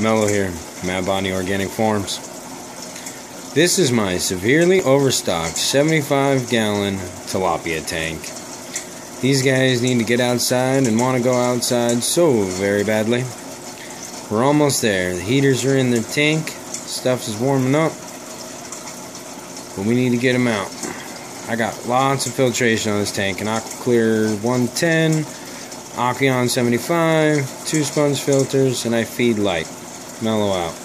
Mellow here, Mad Botany Organic Farms. This is my severely overstocked 75 gallon tilapia tank. These guys need to get outside and want to go outside so very badly. We're almost there. The heaters are in the tank. Stuff is warming up. But we need to get them out. I got lots of filtration on this tank. An Clear 110, Aqueon 75, two sponge filters, and I feed light. Mellow out.